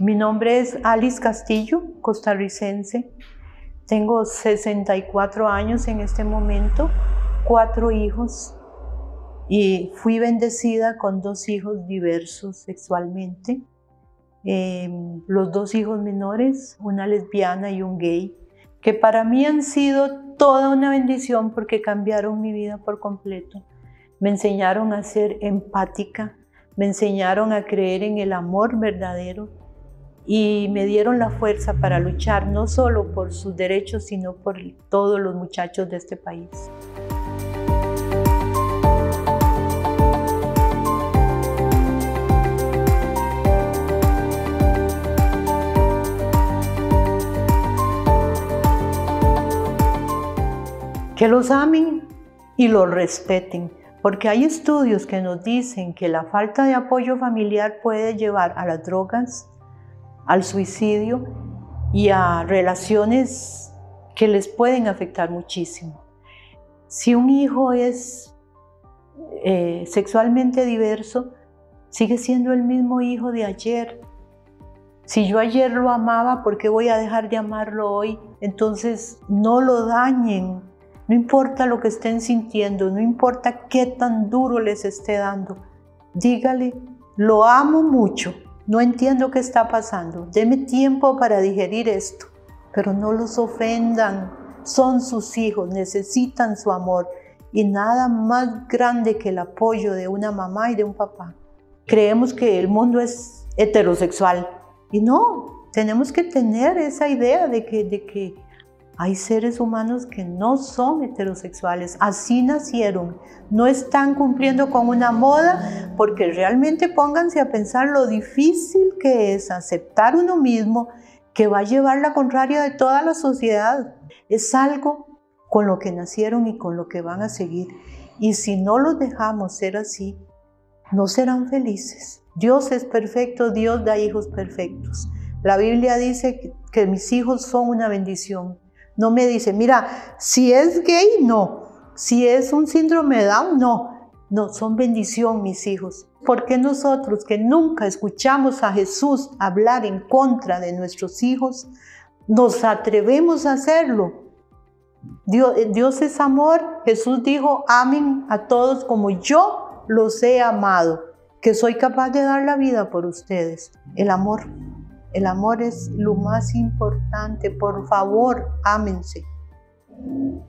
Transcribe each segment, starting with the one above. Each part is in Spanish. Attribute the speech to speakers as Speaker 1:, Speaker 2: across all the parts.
Speaker 1: Mi nombre es Alice Castillo, costarricense. Tengo 64 años en este momento, cuatro hijos y fui bendecida con dos hijos diversos sexualmente. Em, los dos hijos menores, una lesbiana y un gay, que para mí han sido toda una bendición porque cambiaron mi vida por completo. Me enseñaron a ser empática, me enseñaron a creer en el amor verdadero y me dieron la fuerza para luchar no solo por sus derechos, sino por todos los muchachos de este país. Que los amen y los respeten porque hay estudios que nos dicen que la falta de apoyo familiar puede llevar a las drogas, al suicidio y a relaciones que les pueden afectar muchísimo. Si un hijo es eh, sexualmente diverso, sigue siendo el mismo hijo de ayer. Si yo ayer lo amaba, ¿por qué voy a dejar de amarlo hoy? Entonces no lo dañen, no importa lo que estén sintiendo, no importa qué tan duro les esté dando. Dígale, lo amo mucho, no entiendo qué está pasando, deme tiempo para digerir esto, pero no los ofendan. Son sus hijos, necesitan su amor y nada más grande que el apoyo de una mamá y de un papá. Creemos que el mundo es heterosexual y no, tenemos que tener esa idea de que, de que hay seres humanos que no son heterosexuales, así nacieron, no están cumpliendo con una moda porque realmente pónganse a pensar lo difícil que es aceptar uno mismo que va a llevar la contraria de toda la sociedad. Es algo con lo que nacieron y con lo que van a seguir. Y si no los dejamos ser así, no serán felices. Dios es perfecto, Dios da hijos perfectos. La Biblia dice que mis hijos son una bendición. No me dice, mira, si es gay, no. Si es un síndrome de Down, no. No, son bendición mis hijos. ¿Por qué nosotros que nunca escuchamos a Jesús hablar en contra de nuestros hijos, nos atrevemos a hacerlo? Dios, Dios es amor. Jesús dijo, amen a todos como yo los he amado, que soy capaz de dar la vida por ustedes. El amor. El amor es lo más importante. Por favor, ámense.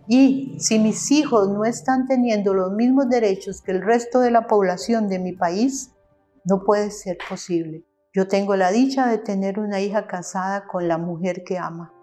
Speaker 1: Y si mis hijos no están teniendo los mismos derechos que el resto de la población de mi país, no puede ser posible. Yo tengo la dicha de tener una hija casada con la mujer que ama.